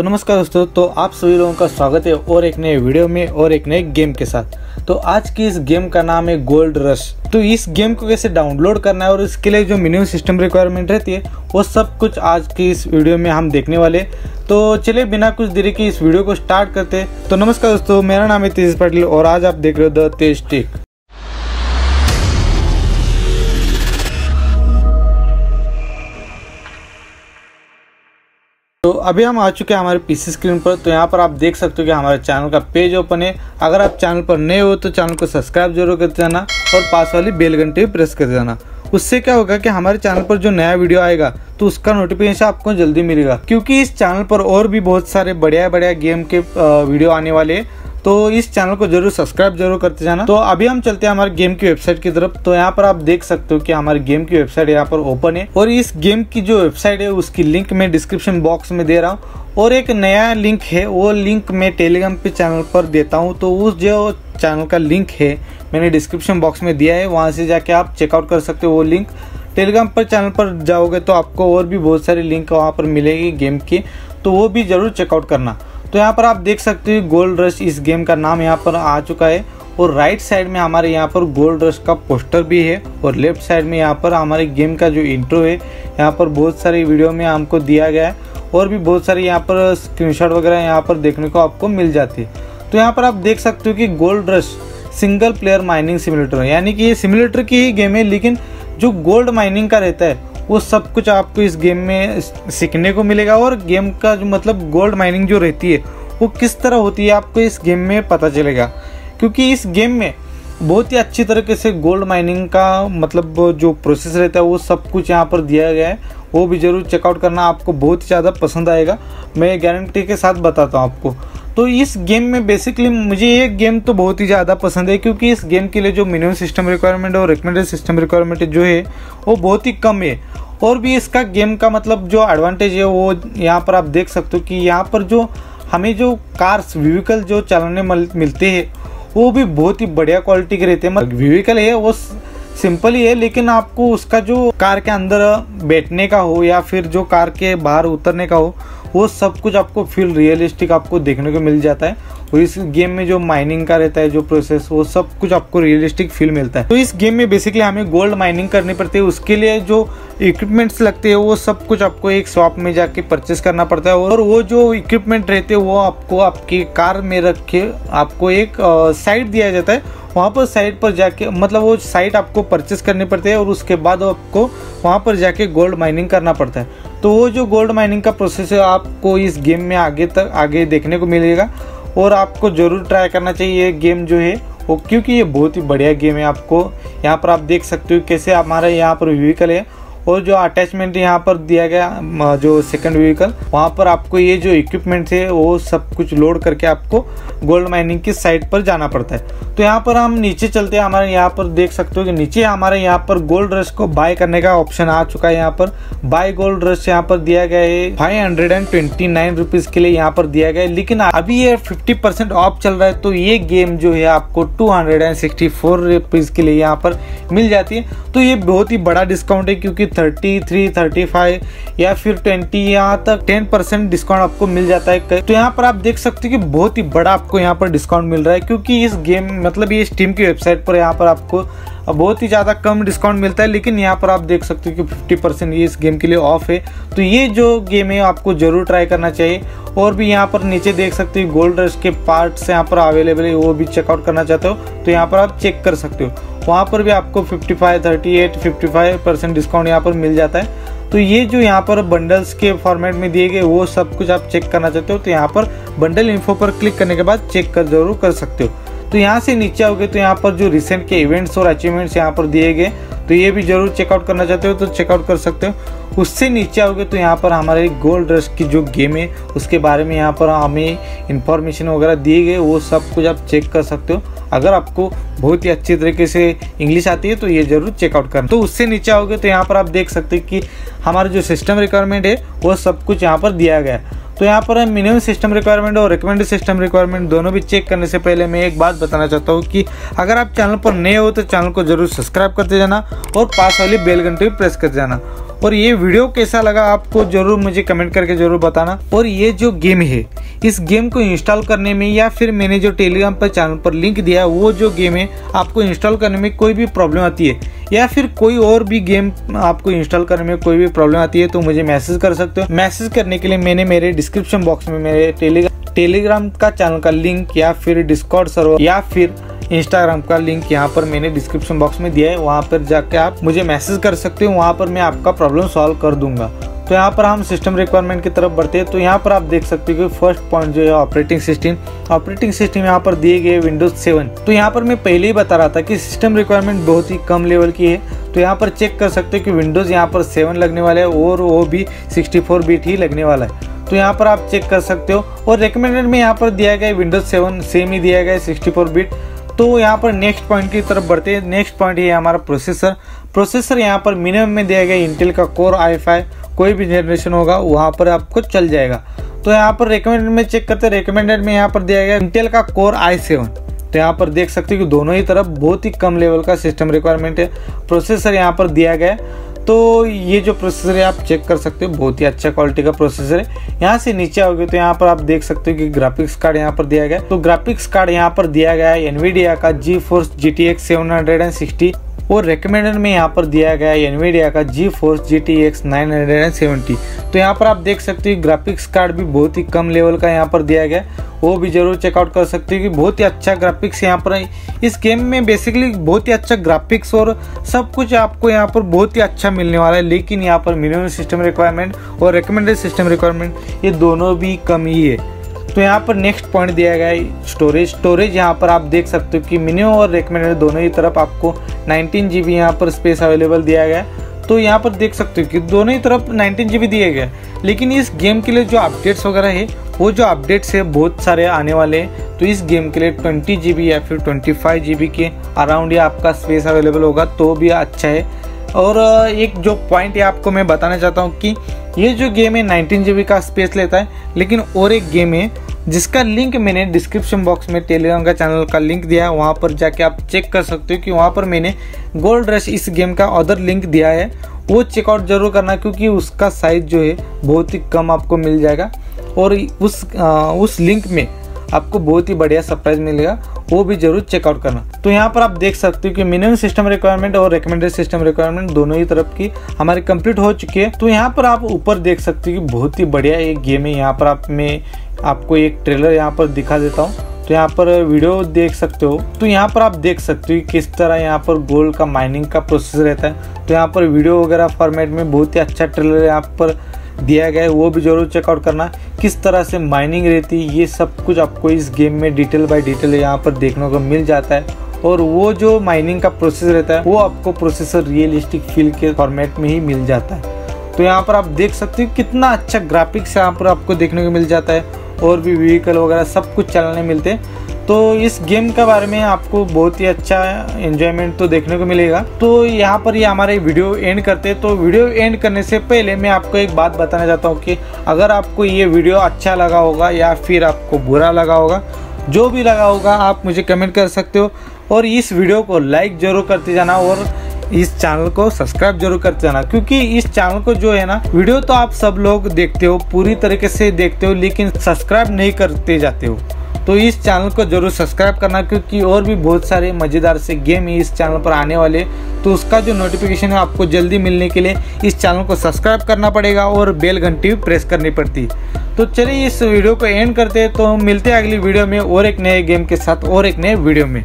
तो नमस्कार दोस्तों तो आप सभी लोगों का स्वागत है और एक नए वीडियो में और एक नए गेम के साथ। तो आज की इस गेम का नाम है गोल्ड रश तो इस गेम को कैसे डाउनलोड करना है और इसके लिए जो मिनिमम सिस्टम रिक्वायरमेंट रहती है, वो सब कुछ आज की इस वीडियो में हम देखने वाले तो चलिए, बिना कुछ देरी के इस वीडियो को स्टार्ट करते तो नमस्कार दोस्तों, मेरा नाम है तेज पाटिल और आज आप देख रहे हो द तेज टेक तो अभी हम आ चुके हैं हमारे पीसी स्क्रीन पर। तो यहाँ पर आप देख सकते हो कि हमारे चैनल का पेज ओपन है। अगर आप चैनल पर नए हो तो चैनल को सब्सक्राइब ज़रूर कर देना और पास वाली बेल घंटे भी प्रेस कर देना। उससे क्या होगा कि हमारे चैनल पर जो नया वीडियो आएगा तो उसका नोटिफिकेशन आपको जल्दी मिलेगा। क्योंकि इस चैनल पर और भी बहुत सारे बढ़िया बढ़िया गेम के वीडियो आने वाले हैं। तो इस चैनल को ज़रूर सब्सक्राइब ज़रूर करते जाना। तो अभी हम चलते हैं हमारे गेम की वेबसाइट की तरफ़। तो यहाँ पर आप देख सकते हो कि हमारे गेम की वेबसाइट यहाँ पर ओपन है। और इस गेम की जो वेबसाइट है, उसकी लिंक मैं डिस्क्रिप्शन बॉक्स में दे रहा हूँ। और एक नया लिंक है, वो लिंक मैं टेलीग्राम पे चैनल पर देता हूँ। तो उस जो चैनल का लिंक है, मैंने डिस्क्रिप्शन बॉक्स में दिया है। वहाँ से जाके आप चेकआउट कर सकते हो वो लिंक। टेलीग्राम पर चैनल पर जाओगे तो आपको और भी बहुत सारे लिंक वहाँ पर मिलेगी गेम की। तो वो भी ज़रूर चेकआउट करना। तो यहाँ पर आप देख सकते हो गोल्ड रश इस गेम का नाम यहाँ पर आ चुका है और राइट साइड में हमारे यहाँ पर गोल्ड रश का पोस्टर भी है और लेफ़्ट साइड में यहाँ पर हमारे गेम का जो इंट्रो है, यहाँ पर बहुत सारी वीडियो में हमको दिया गया है और भी बहुत सारे यहाँ पर स्क्रीनशॉट वगैरह यहाँ पर देखने को आपको मिल जाती है। तो यहाँ पर आप देख सकते हो कि gold rush single player mining simulator यानी कि ये सिमुलेटर की ही गेम है, लेकिन जो गोल्ड माइनिंग का रहता है वो सब कुछ आपको इस गेम में सीखने को मिलेगा और गेम का जो मतलब गोल्ड माइनिंग जो रहती है, वो किस तरह होती है आपको इस गेम में पता चलेगा। क्योंकि इस गेम में बहुत ही अच्छी तरीके से गोल्ड माइनिंग का मतलब जो प्रोसेस रहता है, वो सब कुछ यहाँ पर दिया गया है। वो भी ज़रूर चेकआउट करना, आपको बहुत ही ज़्यादा पसंद आएगा। मैं गारंटी के साथ बताता हूँ आपको। तो इस गेम में बेसिकली मुझे ये गेम तो बहुत ही ज़्यादा पसंद है, क्योंकि इस गेम के लिए जो मिनिमम सिस्टम रिक्वायरमेंट और रिकमेंडेड सिस्टम रिक्वायरमेंट जो है, वो बहुत ही कम है। और भी इसका गेम का मतलब जो एडवांटेज है, वो यहाँ पर आप देख सकते हो कि यहाँ पर जो हमें जो कार्स व्हीकल जो चलाने मिलते हैं, वो भी बहुत ही बढ़िया क्वालिटी के रहते हैं। मतलब व्हीकल है, वो सिंपल ही है, लेकिन आपको उसका जो कार के अंदर बैठने का हो या फिर जो कार के बाहर उतरने का हो वो सब कुछ आपको फील रियलिस्टिक आपको देखने को मिल जाता है। और इस गेम में जो माइनिंग का रहता है, जो प्रोसेस वो सब कुछ आपको रियलिस्टिक फील मिलता है। तो इस गेम में बेसिकली हमें गोल्ड माइनिंग करनी पड़ती है। उसके लिए जो इक्विपमेंट्स लगते हैं, वो सब कुछ आपको एक शॉप में जाके परचेस करना पड़ता है। और वो जो इक्विपमेंट रहते हैं, वो आपको आपकी कार में रख के आपको एक साइट दिया जाता है। वहाँ पर साइट पर जाके मतलब वो साइट आपको परचेस करनी पड़ती है। और उसके बाद आपको वहाँ पर जाके गोल्ड माइनिंग करना पड़ता है। तो वो जो गोल्ड माइनिंग का प्रोसेस है, आपको इस गेम में आगे तक, आगे देखने को मिलेगा। और आपको ज़रूर ट्राई करना चाहिए ये गेम जो है, वो क्योंकि ये बहुत ही बढ़िया गेम है आपको। यहाँ पर आप देख सकते हो कैसे हमारा यहाँ पर व्हीकल है। और जो अटैचमेंट यहाँ पर दिया गया जो सेकंड व्हीकल वहाँ पर आपको ये जो इक्विपमेंट है वो सब कुछ लोड करके आपको गोल्ड माइनिंग की साइट पर जाना पड़ता है। तो यहाँ पर हम नीचे चलते हैं। हमारे यहाँ पर देख सकते हो कि नीचे हमारे यहाँ पर गोल्ड रश को बाय करने का ऑप्शन आ चुका है यहाँ पर। बाय गोल्ड रश यहाँ पर दिया गया है। Five hundred and twenty nine rupees के लिए यहाँ पर दिया गया है। लेकिन अभी ये फिफ्टी परसेंट ऑफ़ चल रहा है तो ये गेम जो है आपको two hundred and sixty four rupees के लिए यहाँ पर मिल जाती है। तो ये बहुत ही बड़ा डिस्काउंट है, क्योंकि थर्टी थ्री थर्टी फाइव या फिर ट्वेंटी यहाँ तक टेन परसेंट डिस्काउंट आपको मिल जाता है तो यहाँ पर आप देख सकते हो कि बहुत ही बड़ा आपको यहाँ पर डिस्काउंट मिल रहा है, क्योंकि इस गेम मतलब ये स्टीम की वेबसाइट पर यहाँ पर आपको बहुत ही ज़्यादा कम डिस्काउंट मिलता है, लेकिन यहाँ पर आप देख सकते हो कि फिफ्टी परसेंट ये इस गेम के लिए ऑफ़ है। तो ये जो गेम है, आपको ज़रूर ट्राई करना चाहिए। और भी यहाँ पर नीचे देख सकते हो गोल्ड रश के पार्ट्स यहाँ पर अवेलेबल है, वो भी चेकआउट करना चाहते हो तो यहाँ पर आप चेक कर सकते हो। वहाँ पर भी आपको 55, 38, 55 परसेंट डिस्काउंट यहाँ पर मिल जाता है। तो ये जो यहाँ पर बंडल्स के फॉर्मेट में दिए गए वो सब कुछ आप चेक करना चाहते हो तो यहाँ पर बंडल इन्फो पर क्लिक करने के बाद चेक कर ज़रूर कर सकते हो। तो यहाँ से नीचे आओगे तो यहाँ पर जो रिसेंट के इवेंट्स और अचीवमेंट्स यहाँ पर दिए गए तो ये भी ज़रूर चेकआउट करना चाहते हो तो चेकआउट कर सकते हो। उससे नीचे आओगे तो यहाँ पर हमारे गोल्ड रश की जो गेम है उसके बारे में यहाँ पर हमें इंफॉर्मेशन वगैरह दिए गए वो सब कुछ आप चेक कर सकते हो। अगर आपको बहुत ही अच्छी तरीके से इंग्लिश आती है तो ये ज़रूर चेकआउट करना। तो उससे नीचे आओगे तो यहाँ पर आप देख सकते हैं कि हमारा जो सिस्टम रिक्वायरमेंट है, वो सब कुछ यहाँ पर दिया गया है। तो यहाँ पर मिनिमम सिस्टम रिक्वायरमेंट और रिकमेंडेड सिस्टम रिक्वायरमेंट दोनों भी चेक करने से पहले मैं एक बात बताना चाहता हूँ कि अगर आप चैनल पर नए हो तो चैनल को ज़रूर सब्सक्राइब करते जाना और पास वाली बेल घंटे भी प्रेस करते जाना। और ये वीडियो कैसा लगा आपको ज़रूर मुझे कमेंट करके ज़रूर बताना। और ये जो गेम है, इस गेम को इंस्टॉल करने में या फिर मैंने जो टेलीग्राम पर चैनल पर लिंक दिया, वो जो गेम है, आपको इंस्टॉल करने में कोई भी प्रॉब्लम आती है। या फिर कोई और भी गेम आपको इंस्टॉल करने में कोई भी प्रॉब्लम आती है तो मुझे मैसेज कर सकते हो। मैसेज करने के लिए मैंने मेरे डिस्क्रिप्शन बॉक्स में मेरे टेलीग्राम टेलीग्राम का चैनल का लिंक या फिर डिस्कॉर्ड सर्वर या फिर इंस्टाग्राम का लिंक यहाँ पर मैंने डिस्क्रिप्शन बॉक्स में दिया है, वहाँ पर जाके आप मुझे मैसेज कर सकते हो, वहाँ पर मैं आपका प्रॉब्लम सॉल्व कर दूँगा। तो यहाँ पर हम सिस्टम रिक्वायरमेंट की तरफ़ बढ़ते हैं तो यहाँ पर आप देख सकते हो कि फ़र्स्ट पॉइंट जो है ऑपरेटिंग सिस्टम ऑपरेटिंग सिस्टम यहाँ पर दिए गए विंडोज़ सेवन तो यहाँ पर मैं पहले ही बता रहा था कि सिस्टम रिक्वायरमेंट बहुत ही कम लेवल की है तो यहाँ पर चेक कर सकते हो कि विंडोज़ यहाँ पर सेवन लगने वाला है और वो भी सिक्सटी फोर बीट ही लगने वाला है। तो यहाँ पर आप चेक कर सकते हो और रिकमेंडेड में यहाँ पर दिया गया विंडोज़ सेवन सेम ही दिया गया सिक्सटी फोर बीट तो यहाँ पर नेक्स्ट पॉइंट की तरफ़ बढ़ते हैं। नेक्स्ट पॉइंट ये हमारा प्रोसेसर प्रोसेसर यहाँ पर मिनिमम में दिया गया इंटेल का कोर आई कोई भी जनरेशन होगा, वहाँ पर आपको चल जाएगा। तो यहाँ पर रिकमेंडेड में चेक करते हैं। रिकमेंडेड में यहाँ पर दिया गया इंटेल का कोर आई तो यहाँ पर देख सकते हो कि दोनों ही तरफ़ बहुत ही कम लेवल का सिस्टम रिक्वायरमेंट है। प्रोसेसर यहाँ पर दिया गया तो ये जो प्रोसेसर है, आप चेक कर सकते हो, बहुत ही अच्छा क्वालिटी का प्रोसेसर है। यहाँ से नीचे आओगे तो यहाँ पर आप देख सकते हो कि ग्राफिक्स कार्ड यहाँ पर दिया गया तो ग्राफिक्स कार्ड यहाँ पर दिया गया है एनवीडिया का GeForce G T X seven hundred and sixty और रिकमेंडेड में यहाँ पर दिया गया है एनवीडिया का GeForce G T X nine hundred and seventy तो यहाँ पर आप देख सकते हो ग्राफिक्स कार्ड भी बहुत ही कम लेवल का यहाँ पर दिया गया वो भी ज़रूर चेकआउट कर सकते हो कि बहुत ही अच्छा ग्राफिक्स यहाँ पर इस गेम में बेसिकली बहुत ही अच्छा ग्राफिक्स और सब कुछ आपको यहाँ पर बहुत ही अच्छा मिलने वाला है। लेकिन यहाँ पर मिनिमम सिस्टम रिक्वायरमेंट और रिकमेंडेड सिस्टम रिक्वायरमेंट ये दोनों भी कम ही है। तो यहाँ पर नेक्स्ट पॉइंट दिया गया है स्टोरेज स्टोरेज यहाँ पर आप देख सकते हो कि मिनिमम और रिकमेंडेड दोनों ही तरफ़ आपको 19 जी बी यहाँ पर स्पेस अवेलेबल दिया गया है। तो यहाँ पर देख सकते हो कि दोनों ही तरफ़ 19 जी बी दिए गए लेकिन इस गेम के लिए जो अपडेट्स वगैरह है, वो जो अपडेट्स है बहुत सारे आने वाले हैं। तो इस गेम के लिए ट्वेंटी जी या फिर ट्वेंटी फाइव के अराउंड ही आपका स्पेस अवेलेबल होगा तो भी अच्छा है। और एक जो पॉइंट है आपको मैं बताना चाहता हूँ कि ये जो गेम है नाइनटीन जी का स्पेस लेता है लेकिन और एक गेम है जिसका लिंक मैंने डिस्क्रिप्शन बॉक्स में टेलीग्राम का चैनल का लिंक दिया है वहाँ पर जाके आप चेक कर सकते हो कि वहाँ पर मैंने गोल्ड रश इस गेम का अदर लिंक दिया है। वो चेकआउट ज़रूर करना क्योंकि उसका साइज़ जो है बहुत ही कम आपको मिल जाएगा और उस आ, उस लिंक में आपको बहुत ही बढ़िया सरप्राइज़ मिलेगा। वो भी ज़रूर चेकआउट करना। तो यहाँ पर आप देख सकते हो कि मिनिमम सिस्टम रिक्वायरमेंट और रिकमेंडेड सिस्टम रिक्वायरमेंट दोनों ही तरफ़ की हमारी कंप्लीट हो चुकी है। तो यहाँ पर आप ऊपर देख सकते हो कि बहुत ही बढ़िया एक गेम है। यहाँ पर आप मैं आपको एक ट्रेलर यहाँ पर दिखा देता हूँ। तो यहाँ पर वीडियो देख सकते हो। तो यहाँ पर आप देख सकते हो किस तरह यहाँ पर गोल्ड का माइनिंग का प्रोसेस रहता है। तो यहाँ पर वीडियो वगैरह फॉर्मेट में बहुत ही अच्छा ट्रेलर यहाँ पर दिया गया है, वो भी ज़रूर चेकआउट करना। किस तरह से माइनिंग रहती है, ये सब कुछ आपको इस गेम में डिटेल बाय डिटेल यहाँ पर देखने को मिल जाता है। और वो जो माइनिंग का प्रोसेस रहता है, वो आपको प्रोसेसर रियलिस्टिक फील के फॉर्मेट में ही मिल जाता है। तो यहाँ पर आप देख सकते हो कितना अच्छा ग्राफिक्स यहाँ पर आपको देखने को मिल जाता है। और भी व्हीकल वगैरह सब कुछ चलाने मिलते हैं। तो इस गेम के बारे में आपको बहुत ही अच्छा एंजॉयमेंट तो देखने को मिलेगा। तो यहाँ पर ये हमारे वीडियो एंड करते तो वीडियो एंड करने से पहले मैं आपको एक बात बताना चाहता हूँ कि अगर आपको ये वीडियो अच्छा लगा होगा या फिर आपको बुरा लगा होगा, जो भी लगा होगा, आप मुझे कमेंट कर सकते हो। और इस वीडियो को लाइक ज़रूर करते जाना और इस चैनल को सब्सक्राइब ज़रूर करते जाना। क्योंकि इस चैनल को जो है ना वीडियो तो आप सब लोग देखते हो, पूरी तरीके से देखते हो, लेकिन सब्सक्राइब नहीं करते जाते हो। तो इस चैनल को ज़रूर सब्सक्राइब करना, क्योंकि और भी बहुत सारे मज़ेदार से गेम इस चैनल पर आने वाले तो उसका जो नोटिफिकेशन है, आपको जल्दी मिलने के लिए इस चैनल को सब्सक्राइब करना पड़ेगा और बेल घंटी भी प्रेस करनी पड़ती। तो चलिए इस वीडियो को एंड करते हैं। तो मिलते हैं अगली वीडियो में और एक नए गेम के साथ और एक नए वीडियो में।